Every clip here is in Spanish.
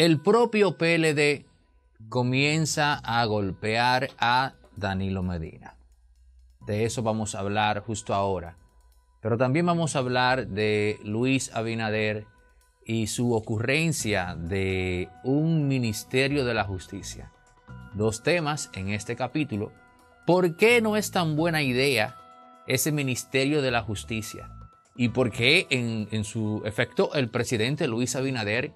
el propio PLD comienza a golpear a Danilo Medina. De eso vamos a hablar justo ahora. Pero también vamos a hablar de Luis Abinader y su ocurrencia de un Ministerio de la Justicia. Dos temas en este capítulo. ¿Por qué no es tan buena idea ese Ministerio de la Justicia? ¿Y por qué en, en su efecto el presidente Luis Abinader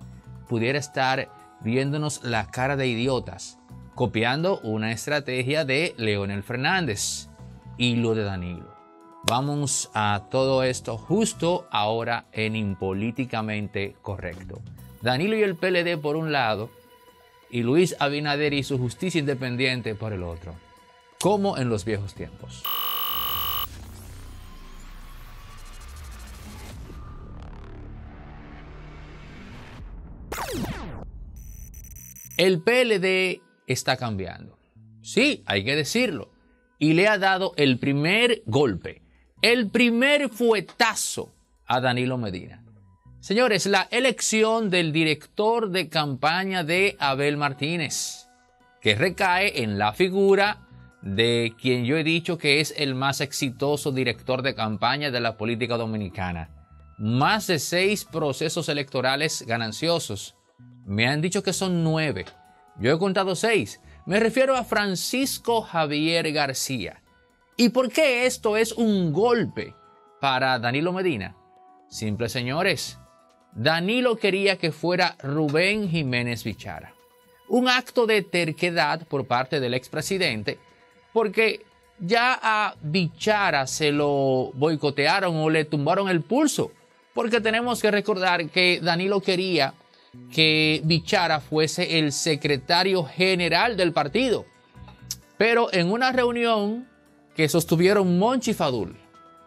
pudiera estar viéndonos la cara de idiotas, copiando una estrategia de Leonel Fernández y lo de Danilo? Vamos a todo esto justo ahora en Impolíticamente Correcto. Danilo y el PLD por un lado y Luis Abinader y su justicia independiente por el otro, como en los viejos tiempos. El PLD está cambiando. Sí, hay que decirlo. Y le ha dado el primer golpe el primer fuetazo a Danilo Medina. Señores, la elección del director de campaña de Abel Martínez, que recae en la figura de quien yo he dicho que es el más exitoso director de campaña de la política dominicana. Más de seis procesos electorales gananciosos. Me han dicho que son nueve. Yo he contado seis. Me refiero a Francisco Javier García ¿Y por qué esto es un golpe para Danilo Medina? Simple, señores. Danilo quería que fuera Rubén Jiménez Bichara. Un acto de terquedad por parte del expresidente, porque ya a Bichara se lo boicotearon o le tumbaron el pulso, porque tenemos que recordar que Danilo quería que Bichara fuese el secretario general del partido. Pero en una reunión que sostuvieron Monchi Fadul,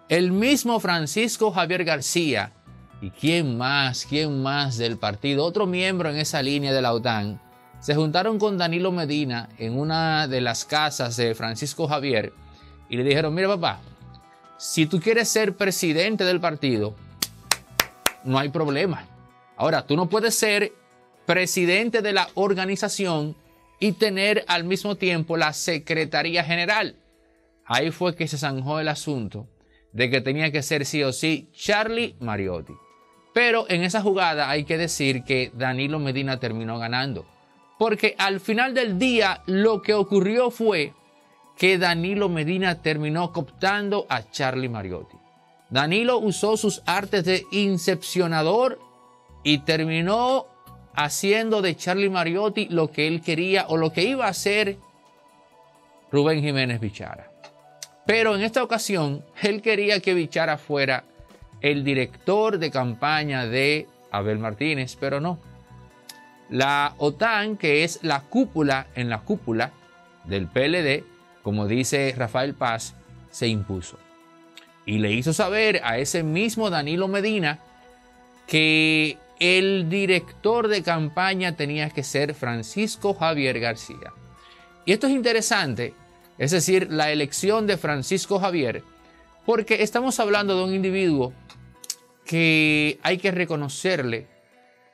el mismo Francisco Javier García y quién más, quién más del partido, otro miembro en esa línea de la OTAN, se juntaron con Danilo Medina en una de las casas de Francisco Javier y le dijeron, mira papá, si tú quieres ser presidente del partido, no hay problema. Ahora, tú no puedes ser presidente de la organización y tener al mismo tiempo la Secretaría General. Ahí fue que se zanjó el asunto de que tenía que ser sí o sí Charlie Mariotti. Pero en esa jugada hay que decir que Danilo Medina terminó ganando. Porque al final del día lo que ocurrió fue que Danilo Medina terminó cooptando a Charlie Mariotti. Danilo usó sus artes de incepcionador y terminó haciendo de Charlie Mariotti lo que él quería o lo que iba a hacer Rubén Jiménez Bichara. Pero en esta ocasión, él quería que Bichara fuera el director de campaña de Abel Martínez, pero no. La OTAN, que es la cúpula en la cúpula del PLD, como dice Rafael Paz, se impuso. Y le hizo saber a ese mismo Danilo Medina que el director de campaña tenía que ser Francisco Javier García. Y esto es interesante es decir, la elección de Francisco Javier, porque estamos hablando de un individuo que hay que reconocerle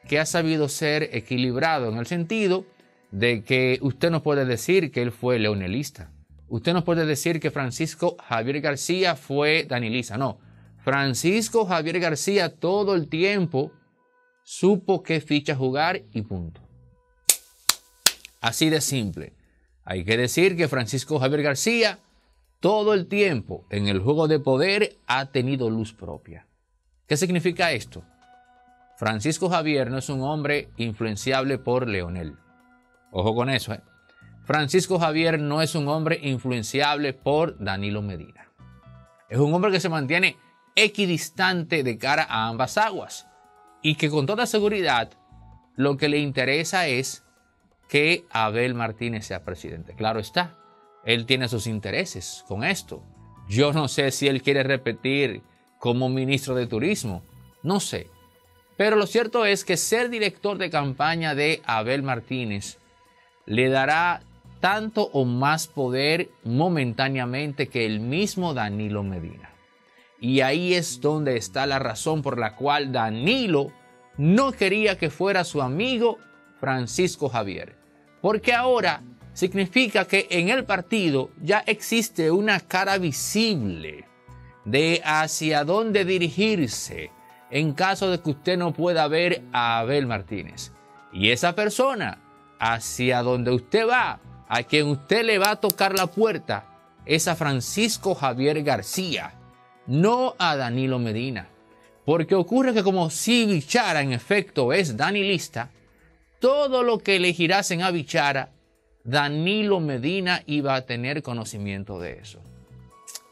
que ha sabido ser equilibrado en el sentido de que usted no puede decir que él fue leonelista. Usted no puede decir que Francisco Javier García fue danilista. No, Francisco Javier García todo el tiempo supo qué ficha jugar y punto. Así de simple. Hay que decir que Francisco Javier García todo el tiempo en el juego de poder ha tenido luz propia. ¿Qué significa esto? Francisco Javier no es un hombre influenciable por Leonel. Ojo con eso, ¿eh? Francisco Javier no es un hombre influenciable por Danilo Medina. Es un hombre que se mantiene equidistante de cara a ambas aguas y que con toda seguridad lo que le interesa es que Abel Martínez sea presidente. Claro está, él tiene sus intereses con esto. Yo no sé si él quiere repetir como ministro de Turismo, no sé. Pero lo cierto es que ser director de campaña de Abel Martínez le dará tanto o más poder momentáneamente que el mismo Danilo Medina. Y ahí es donde está la razón por la cual Danilo no quería que fuera su amigo Francisco Javier. Porque ahora significa que en el partido ya existe una cara visible de hacia dónde dirigirse en caso de que usted no pueda ver a Abel Martínez. Y esa persona hacia donde usted va, a quien usted le va a tocar la puerta, es a Francisco Javier García, no a Danilo Medina. Porque ocurre que como si Bichara en efecto es danilista, todo lo que elegirasen a Bichara, Danilo Medina iba a tener conocimiento de eso.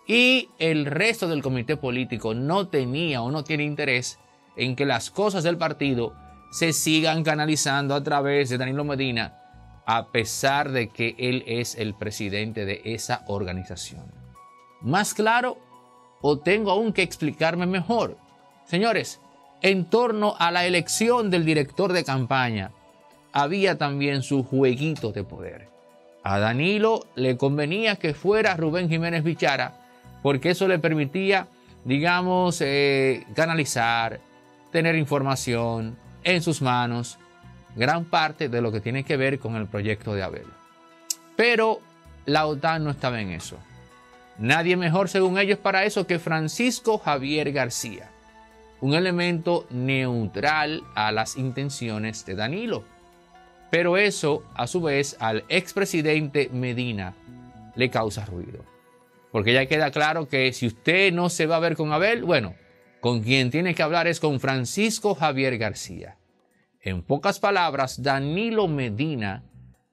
Y el resto del comité político no tenía o no tiene interés en que las cosas del partido se sigan canalizando a través de Danilo Medina, a pesar de que él es el presidente de esa organización. Más claro, o tengo aún que explicarme mejor. Señores, en torno a la elección del director de campaña, había también su jueguito de poder. A Danilo le convenía que fuera Rubén Jiménez Bichara, porque eso le permitía, digamos, eh, canalizar, tener información en sus manos, gran parte de lo que tiene que ver con el proyecto de Abel. Pero la OTAN no estaba en eso. Nadie mejor, según ellos, para eso que Francisco Javier García un elemento neutral a las intenciones de Danilo. Pero eso, a su vez, al expresidente Medina le causa ruido. Porque ya queda claro que si usted no se va a ver con Abel, bueno, con quien tiene que hablar es con Francisco Javier García. En pocas palabras, Danilo Medina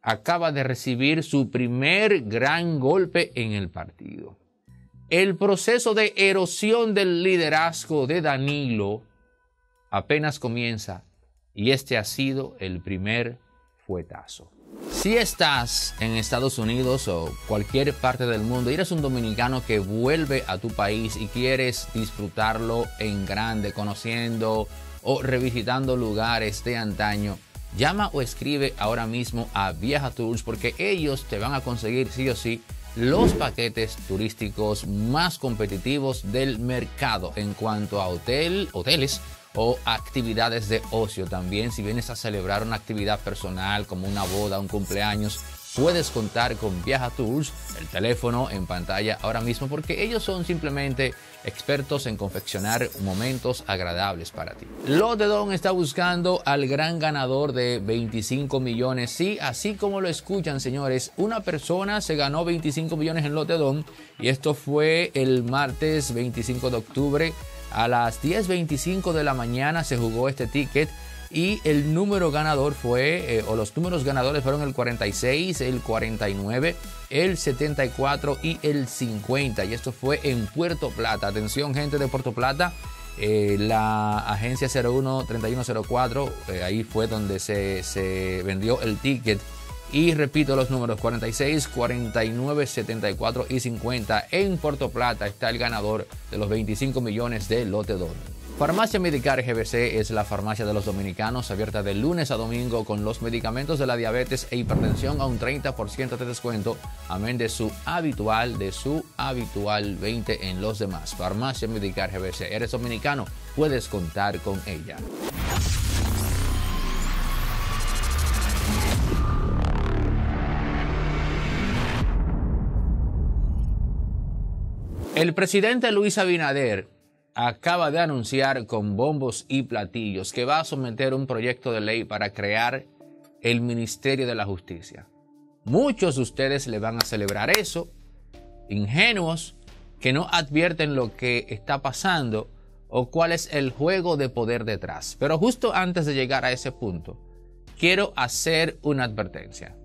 acaba de recibir su primer gran golpe en el partido el proceso de erosión del liderazgo de Danilo apenas comienza y este ha sido el primer fuetazo. Si estás en Estados Unidos o cualquier parte del mundo y eres un dominicano que vuelve a tu país y quieres disfrutarlo en grande, conociendo o revisitando lugares de antaño, llama o escribe ahora mismo a Viaja Tours porque ellos te van a conseguir sí o sí los paquetes turísticos más competitivos del mercado en cuanto a hotel, hoteles o actividades de ocio. También si vienes a celebrar una actividad personal como una boda, un cumpleaños, puedes contar con Viaja Tours, el teléfono en pantalla ahora mismo, porque ellos son simplemente expertos en confeccionar momentos agradables para ti. Lotedon está buscando al gran ganador de 25 millones. Sí, así como lo escuchan, señores, una persona se ganó 25 millones en Lotedon y esto fue el martes 25 de octubre. A las 10.25 de la mañana se jugó este ticket y el número ganador fue, eh, o los números ganadores fueron el 46, el 49, el 74 y el 50. Y esto fue en Puerto Plata. Atención gente de Puerto Plata. Eh, la agencia 013104, eh, ahí fue donde se, se vendió el ticket. Y repito los números 46, 49, 74 y 50. En Puerto Plata está el ganador de los 25 millones de lote Farmacia Medicar GBC es la farmacia de los dominicanos abierta de lunes a domingo con los medicamentos de la diabetes e hipertensión a un 30% de descuento, amén de su habitual, de su habitual 20 en los demás. Farmacia Medicar GBC. Eres dominicano, puedes contar con ella. El presidente Luis Abinader acaba de anunciar con bombos y platillos que va a someter un proyecto de ley para crear el Ministerio de la Justicia. Muchos de ustedes le van a celebrar eso, ingenuos, que no advierten lo que está pasando o cuál es el juego de poder detrás. Pero justo antes de llegar a ese punto, quiero hacer una advertencia.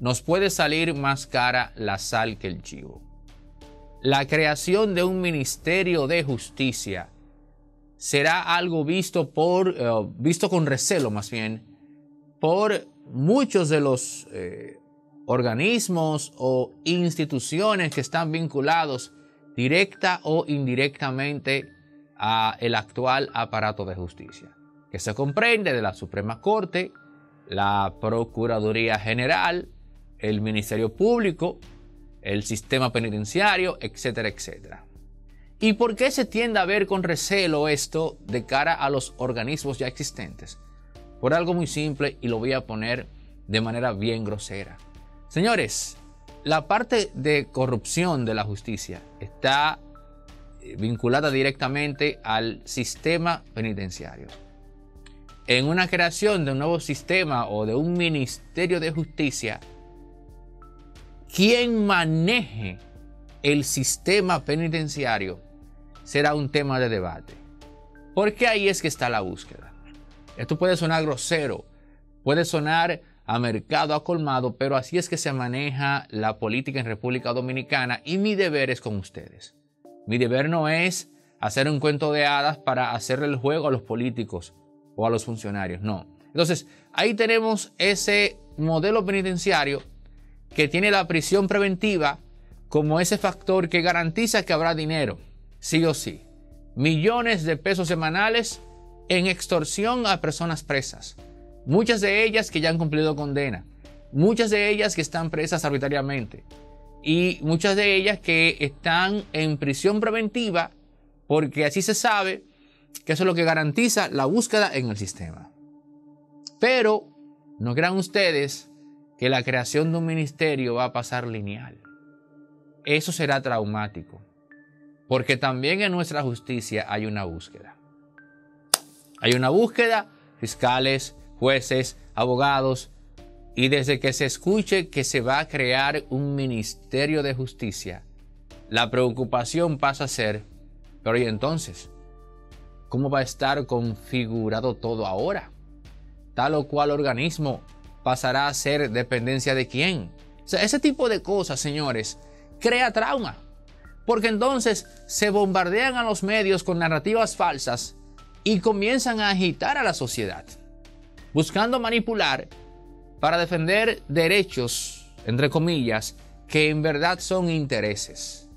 Nos puede salir más cara la sal que el chivo la creación de un ministerio de justicia será algo visto por eh, visto con recelo más bien por muchos de los eh, organismos o instituciones que están vinculados directa o indirectamente a el actual aparato de justicia, que se comprende de la Suprema Corte, la Procuraduría General, el Ministerio Público, el sistema penitenciario, etcétera, etcétera. ¿Y por qué se tiende a ver con recelo esto de cara a los organismos ya existentes? Por algo muy simple y lo voy a poner de manera bien grosera. Señores, la parte de corrupción de la justicia está eh, vinculada directamente al sistema penitenciario. En una creación de un nuevo sistema o de un ministerio de justicia, quien maneje el sistema penitenciario será un tema de debate. Porque ahí es que está la búsqueda. Esto puede sonar grosero, puede sonar a mercado, a colmado, pero así es que se maneja la política en República Dominicana y mi deber es con ustedes. Mi deber no es hacer un cuento de hadas para hacerle el juego a los políticos o a los funcionarios, no. Entonces, ahí tenemos ese modelo penitenciario que tiene la prisión preventiva como ese factor que garantiza que habrá dinero, sí o sí. Millones de pesos semanales en extorsión a personas presas. Muchas de ellas que ya han cumplido condena. Muchas de ellas que están presas arbitrariamente. Y muchas de ellas que están en prisión preventiva porque así se sabe que eso es lo que garantiza la búsqueda en el sistema. Pero no crean ustedes que la creación de un ministerio va a pasar lineal. Eso será traumático. Porque también en nuestra justicia hay una búsqueda. Hay una búsqueda, fiscales, jueces, abogados, y desde que se escuche que se va a crear un ministerio de justicia, la preocupación pasa a ser, pero ¿y entonces? ¿Cómo va a estar configurado todo ahora? Tal o cual organismo pasará a ser dependencia de quién. Ese tipo de cosas, señores, crea trauma. Porque entonces se bombardean a los medios con narrativas falsas y comienzan a agitar a la sociedad, buscando manipular para defender derechos, entre comillas, que en verdad son intereses.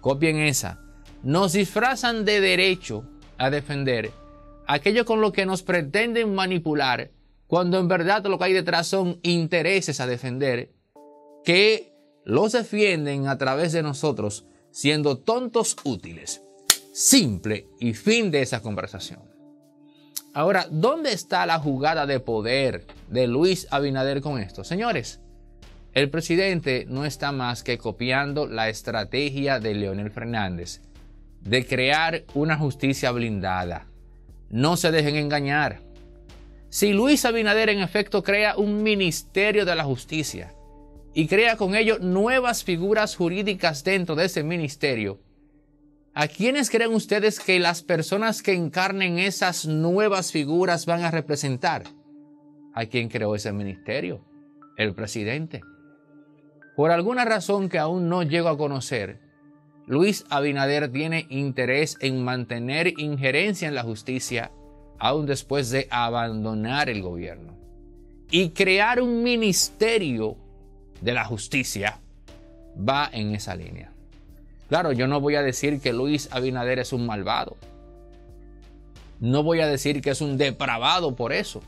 Copien esa. Nos disfrazan de derecho a defender aquello con lo que nos pretenden manipular, cuando en verdad lo que hay detrás son intereses a defender, que los defienden a través de nosotros siendo tontos útiles. Simple y fin de esa conversación. Ahora, ¿dónde está la jugada de poder de Luis Abinader con esto? Señores, el presidente no está más que copiando la estrategia de Leonel Fernández de crear una justicia blindada. No se dejen engañar. Si Luis Abinader en efecto crea un ministerio de la justicia, y crea con ello nuevas figuras jurídicas dentro de ese ministerio. ¿A quiénes creen ustedes que las personas que encarnen esas nuevas figuras van a representar? ¿A quién creó ese ministerio? El presidente. Por alguna razón que aún no llego a conocer, Luis Abinader tiene interés en mantener injerencia en la justicia aún después de abandonar el gobierno y crear un ministerio de la justicia va en esa línea. Claro, yo no voy a decir que Luis Abinader es un malvado. No voy a decir que es un depravado por eso.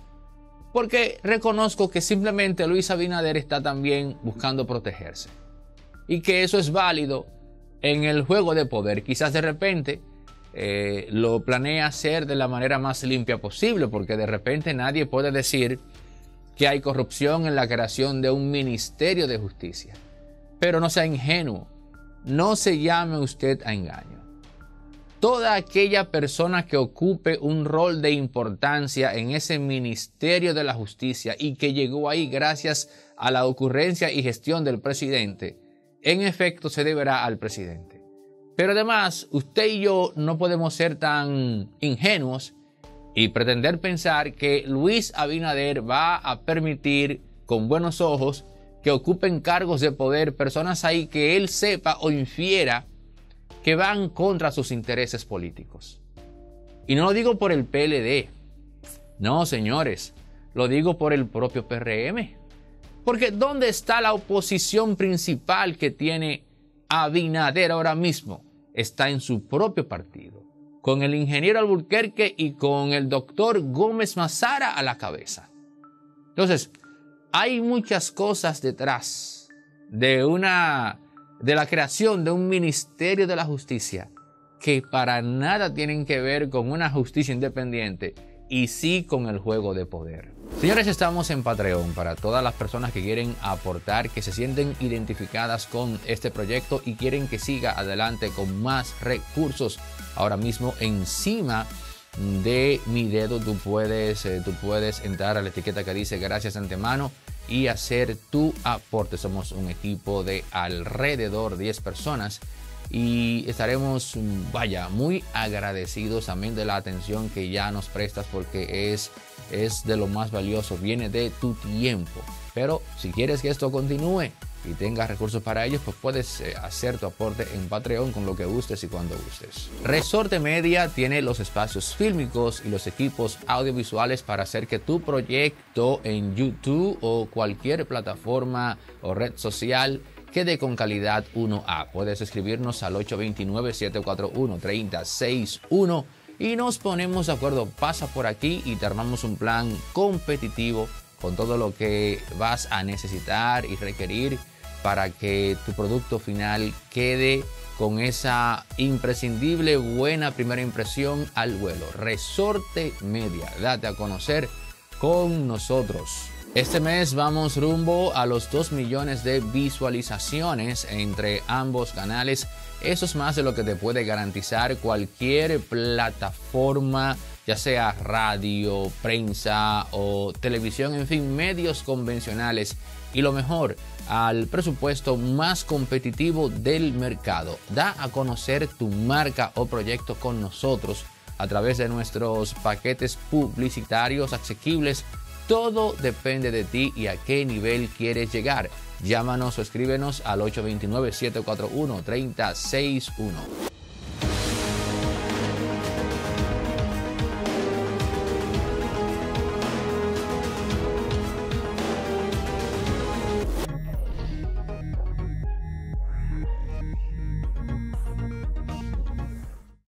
Porque reconozco que simplemente Luis Abinader está también buscando protegerse. Y que eso es válido en el juego de poder. Quizás de repente eh, lo planea hacer de la manera más limpia posible. Porque de repente nadie puede decir que hay corrupción en la creación de un ministerio de justicia. Pero no sea ingenuo, no se llame usted a engaño. Toda aquella persona que ocupe un rol de importancia en ese ministerio de la justicia y que llegó ahí gracias a la ocurrencia y gestión del presidente, en efecto se deberá al presidente. Pero además, usted y yo no podemos ser tan ingenuos y pretender pensar que Luis Abinader va a permitir con buenos ojos que ocupen cargos de poder personas ahí que él sepa o infiera que van contra sus intereses políticos. Y no lo digo por el PLD, no señores, lo digo por el propio PRM. Porque ¿dónde está la oposición principal que tiene Abinader ahora mismo? Está en su propio partido con el ingeniero Alburquerque y con el doctor Gómez Mazara a la cabeza. Entonces, hay muchas cosas detrás de una de la creación de un ministerio de la justicia que para nada tienen que ver con una justicia independiente y sí con el juego de poder. Señores, estamos en Patreon para todas las personas que quieren aportar, que se sienten identificadas con este proyecto y quieren que siga adelante con más recursos. Ahora mismo encima de mi dedo tú puedes, eh, tú puedes entrar a la etiqueta que dice gracias antemano y hacer tu aporte. Somos un equipo de alrededor 10 personas y estaremos, vaya, muy agradecidos también de la atención que ya nos prestas porque es, es de lo más valioso, viene de tu tiempo. Pero si quieres que esto continúe y tengas recursos para ellos, pues puedes eh, hacer tu aporte en Patreon con lo que gustes y cuando gustes. Resorte Media tiene los espacios fílmicos y los equipos audiovisuales para hacer que tu proyecto en YouTube o cualquier plataforma o red social quede con calidad 1A. Puedes escribirnos al 829-741-3061 y nos ponemos de acuerdo. Pasa por aquí y te armamos un plan competitivo con todo lo que vas a necesitar y requerir para que tu producto final quede con esa imprescindible buena primera impresión al vuelo. Resorte Media, date a conocer con nosotros. Este mes vamos rumbo a los 2 millones de visualizaciones entre ambos canales. Eso es más de lo que te puede garantizar cualquier plataforma, ya sea radio, prensa o televisión, en fin, medios convencionales. Y lo mejor, al presupuesto más competitivo del mercado. Da a conocer tu marca o proyecto con nosotros a través de nuestros paquetes publicitarios asequibles todo depende de ti y a qué nivel quieres llegar. Llámanos o escríbenos al 829-741-3061.